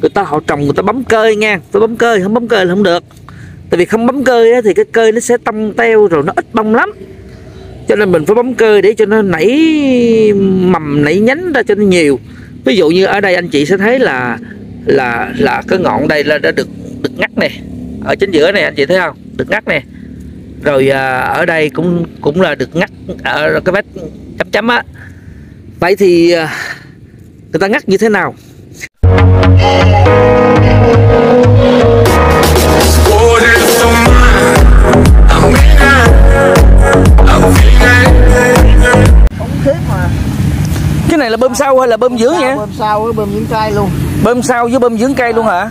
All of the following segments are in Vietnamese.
người ta họ trồng người ta bấm cơi nha. Phải bấm cơi không bấm cơi là không được. Tại vì không bấm cơi á, thì cái cơi nó sẽ tông teo rồi nó ít bông lắm. Cho nên mình phải bấm cơi để cho nó nảy mầm nảy nhánh ra cho nó nhiều. Ví dụ như ở đây anh chị sẽ thấy là là là cái ngọn đây là đã được được ngắt nè. Ở chính giữa này anh chị thấy không? Được ngắt nè. Rồi à, ở đây cũng cũng là được ngắt ở cái vết chấm chấm á. Vậy thì à, người ta ngắt như thế nào? Cái này là bơm sau hay là bơm dưỡng vậy? Bơm sau với bơm dưỡng cây luôn. Bơm sau với bơm dưỡng cây luôn hả?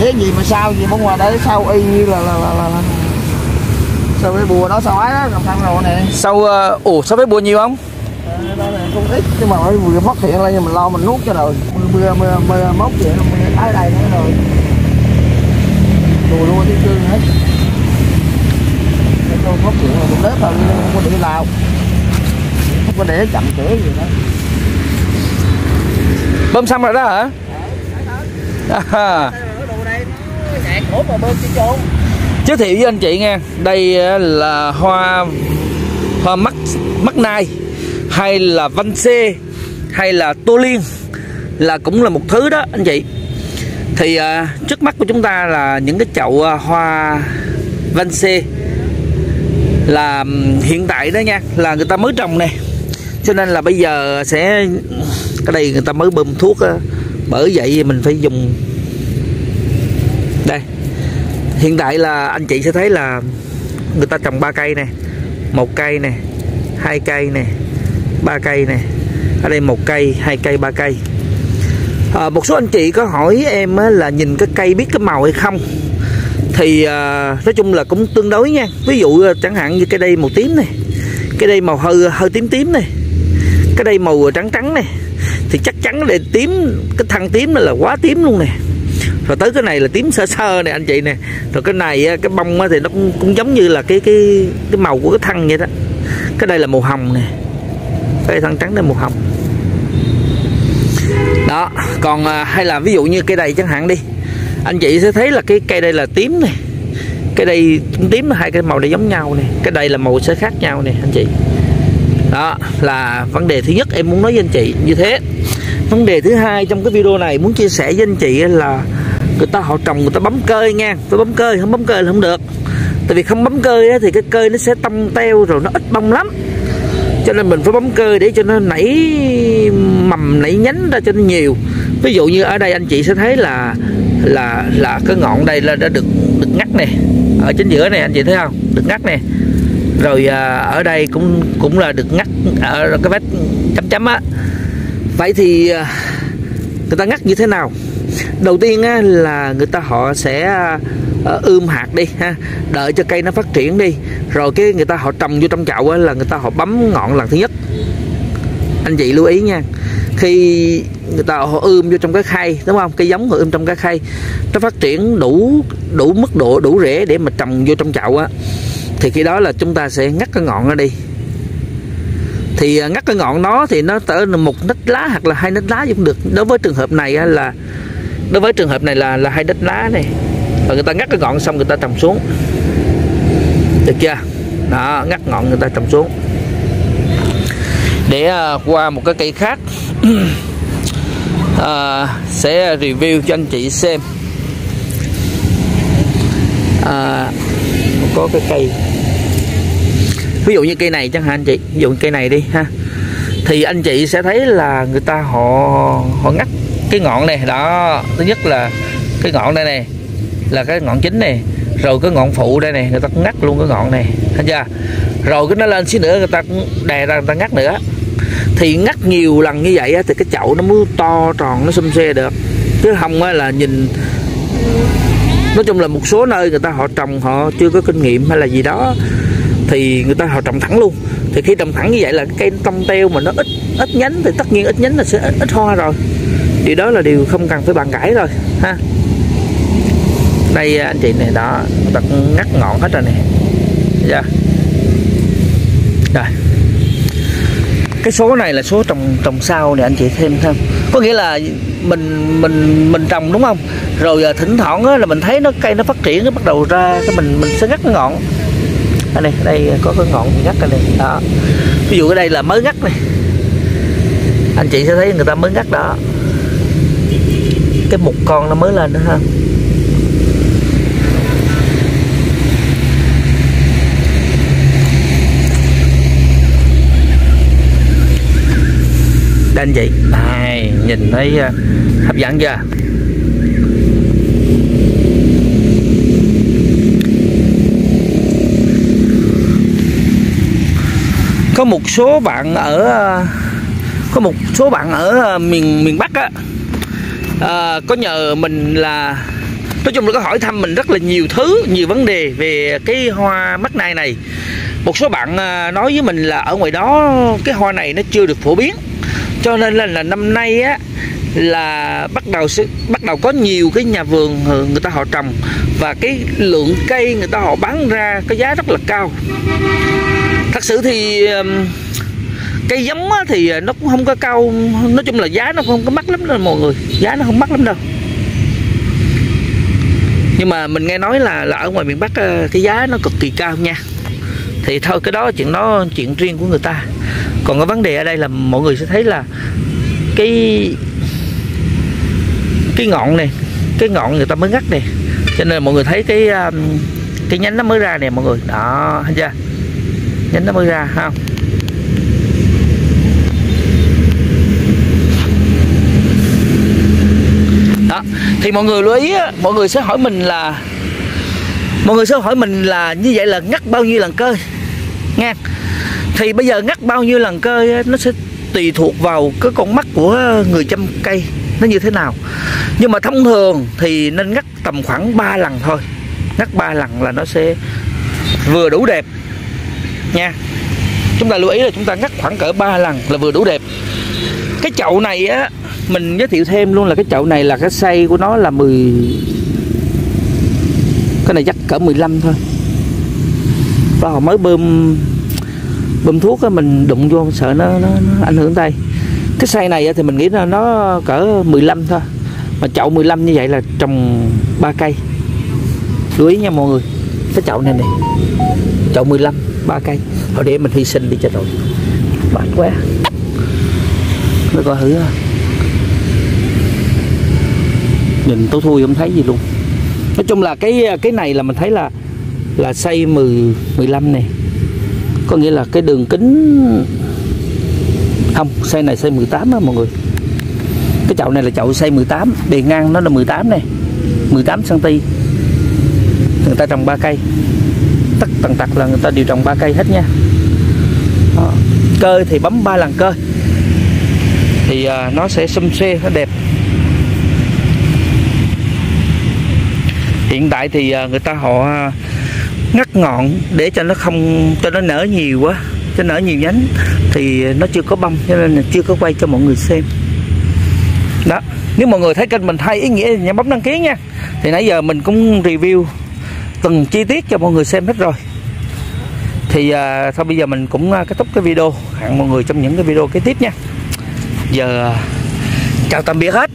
Để gì mà sao gì bên ngoài đấy sau y như là là là là, là. sao cái bùa nó sỏi đó cầm thang rồi nè? Sau uh, ủa sao phải bùa nhiều không không ít nhưng mà mới vừa phát hiện lên nhưng mình lo mình nuốt cho rồi mưa mưa mưa móc vậy nó mưa tới đây nữa rồi đùa luôn đi cương hết Để tôi phát hiện là một lớp thôi không có để lao không có để chậm trễ gì đó bơm xong rồi đó hả? À, giới thiệu với anh chị nghe. Đây là hoa hoa mắt mắt nai hay là văn xê hay là tô liên là cũng là một thứ đó anh chị. Thì à, trước mắt của chúng ta là những cái chậu à, hoa văn xê. Là hiện tại đó nha là người ta mới trồng nè. Cho nên là bây giờ sẽ cái đây người ta mới bơm thuốc á. Bởi vậy mình phải dùng. Đây hiện tại là anh chị sẽ thấy là người ta trồng ba cây nè một cây nè hai cây nè ba cây này ở đây một cây hai cây ba cây. À, một số anh chị có hỏi em á, là nhìn cái cây biết cái màu hay không. Thì à, nói chung là cũng tương đối nha. Ví dụ à, chẳng hạn như cái đây màu tím này cái đây màu hơi hơi tím tím này cái đây màu trắng trắng này thì chắc chắn là tím cái thằng tím này là quá tím luôn nè. Rồi tới cái này là tím sơ sơ này anh chị nè. Rồi cái này cái bông thì nó cũng, cũng giống như là cái cái cái màu của cái thân vậy đó. Cái đây là màu hồng nè cây thân trắng lên màu hồng. Đó còn à, hay là ví dụ như cây này chẳng hạn đi. Anh chị sẽ thấy là cái cây đây là tím này. Cái đây cũng tím là hai cái màu này giống nhau này cái đây là màu sẽ khác nhau này anh chị. Đó là vấn đề thứ nhất em muốn nói với anh chị như thế. Vấn đề thứ hai trong cái video này muốn chia sẻ với anh chị là người ta họ trồng người ta bấm cơi nha. Tôi bấm cơi không bấm cơi là không được. Tại vì không bấm cơi thì cái cơi nó sẽ tông teo rồi nó ít bông lắm cho nên mình phải bấm cơi để cho nó nảy mầm nảy nhánh ra cho nó nhiều. Ví dụ như ở đây anh chị sẽ thấy là là là cái ngọn đây là đã được được ngắt nè. Ở chính giữa này anh chị thấy không? Được ngắt nè. Rồi à, ở đây cũng cũng là được ngắt ở cái vết chấm chấm á. Vậy thì à, người ta ngắt như thế nào? Đầu tiên á, là người ta họ sẽ uh, ươm hạt đi ha. Đợi cho cây nó phát triển đi. Rồi cái người ta họ trồng vô trong chậu á, là người ta họ bấm ngọn lần thứ nhất. Anh chị lưu ý nha. Khi người ta họ ươm vô trong cái khay đúng không? Cây giống họ ươm trong cái khay. Nó phát triển đủ đủ mức độ đủ rễ để mà trồng vô trong chậu á. Thì khi đó là chúng ta sẽ ngắt cái ngọn nó đi. Thì à, ngắt cái ngọn nó thì nó tới một nít lá hoặc là hai nít lá cũng được. Đối với trường hợp này là đối với trường hợp này là là hai nít lá này và người ta ngắt cái ngọn xong người ta trồng xuống. Được chưa? Đó ngắt ngọn người ta trồng xuống. Để ờ, qua một cái cây khác. À, sẽ review cho anh chị xem. À, có cái cây. Ví dụ như cây này chẳng hạn anh chị. Ví dụ cây này đi ha. Thì anh chị sẽ thấy là người ta họ họ ngắt cái ngọn này. Đó thứ nhất là cái ngọn đây này là cái ngọn chính này rồi cái ngọn phụ đây này người ta cũng ngắt luôn cái ngọn này thấy chưa? Rồi cái nó lên xíu nữa người ta cũng đè ra người ta ngắt nữa. Thì ngắt nhiều lần như vậy thì cái chậu nó mới to tròn nó xum xe được. Chứ không là nhìn nói chung là một số nơi người ta họ trồng họ chưa có kinh nghiệm hay là gì đó thì người ta họ trồng thẳng luôn. Thì khi trồng thẳng như vậy là cái cây tông teo mà nó ít ít nhánh thì tất nhiên ít nhánh là sẽ ít, ít hoa rồi. Điều đó là điều không cần phải bàn cãi rồi ha đây à, anh chị này đó bật ta cũng ngắt ngọn hết rồi nè. Dạ. Rồi. Cái số này là số trồng trồng sau này anh chị thêm thêm. Có nghĩa là mình mình mình trồng đúng không? Rồi giờ thỉnh thoảng á, là mình thấy nó cây nó phát triển nó bắt đầu ra cái mình mình sẽ ngắt cái ngọn. Đây này đây có cái ngọn ngắt đây này đó. Ví dụ cái đây là mới ngắt này. Anh chị sẽ thấy người ta mới ngắt đó. Cái một con nó mới lên nữa ha. Anh chị. Này nhìn thấy ờ, hấp dẫn chưa? Có một số bạn ở ờ, có một số bạn ở ờ, miền miền Bắc á. À, có nhờ mình là nói chung là có hỏi thăm mình rất là nhiều thứ nhiều vấn đề về cái hoa mắt nai này. Một số bạn nói với mình là ở ngoài đó cái hoa này nó chưa được phổ biến cho nên là, là năm nay á là bắt đầu bắt đầu có nhiều cái nhà vườn ờ, người ta họ trồng. Và cái lượng cây người ta họ bán ra cái giá rất là cao. Thật sự thì cây giống thì nó cũng không có cao nói chung là giá nó không có mắc lắm đâu mọi người. Giá nó không mắc lắm đâu. Nhưng mà mình nghe nói là là ở ngoài miền Bắc ờ, cái giá nó cực kỳ cao nha thì thôi, cái đó chuyện đó, chuyện riêng của người ta. Còn cái vấn đề ở đây là mọi người sẽ thấy là cái cái ngọn này, cái ngọn người ta mới ngắt này cho nên mọi người thấy cái um, cái nhánh nó mới ra nè mọi người. Đó, thấy chưa? Nhánh nó mới ra không? Đó, thì mọi người lưu ý mọi người sẽ hỏi mình là, mọi người sẽ hỏi mình là như vậy là ngắt bao nhiêu lần cơ? Nha thì bây giờ ngắt bao nhiêu lần cơ, nó sẽ tùy thuộc vào cái con mắt của người chăm cây, nó như thế nào. Nhưng mà thông thường thì nên ngắt tầm khoảng 3 lần thôi. Ngắt 3 lần là nó sẽ vừa đủ đẹp. Nha. Chúng ta lưu ý là chúng ta ngắt khoảng cỡ 3 lần là vừa đủ đẹp. Cái chậu này á, mình giới thiệu thêm luôn là cái chậu này là cái xây của nó là 10 cái này chắc cỡ 15 thôi đó mới bơm bơm thuốc á mình đụng vô sợ nó, nó, nó ảnh hưởng tay. Cái xe này thì mình nghĩ là nó cỡ 15 thôi. Mà chậu 15 như vậy là trồng ba cây. Lưu ý nha mọi người cái chậu này này chậu 15 ba cây. Thôi để mình hy sinh đi cho rồi. Bạn quá. Nó coi thử nhìn tôi thui không thấy gì luôn. Nói chung là cái cái này là mình thấy là là xây 10 15 này. Có nghĩa là cái đường kính không xây này xây 18 á mọi người. Cái chậu này là chậu xây 18 bề ngang nó là 18 này 18 cm người ta trồng 3 cây. Tất tần tật là người ta đều trồng 3 cây hết nha. Đó. cơ thì bấm 3 lần cơ. Thì à, nó sẽ xum xê nó đẹp. Hiện tại thì à, người ta họ à, ngắt ngọn để cho nó không cho nó nở nhiều quá cho nở nhiều nhánh. Thì nó chưa có bông cho nên là chưa có quay cho mọi người xem. Đó nếu mọi người thấy kênh mình hay ý nghĩa thì nhớ bấm đăng ký nha. Thì nãy giờ mình cũng review từng chi tiết cho mọi người xem hết rồi. Thì à, thôi bây giờ mình cũng à, kết thúc cái video. Hẹn mọi người trong những cái video kế tiếp nha. Giờ à, chào tạm biệt hết.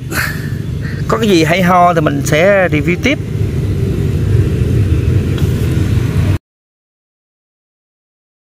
Có cái gì hay ho thì mình sẽ review tiếp.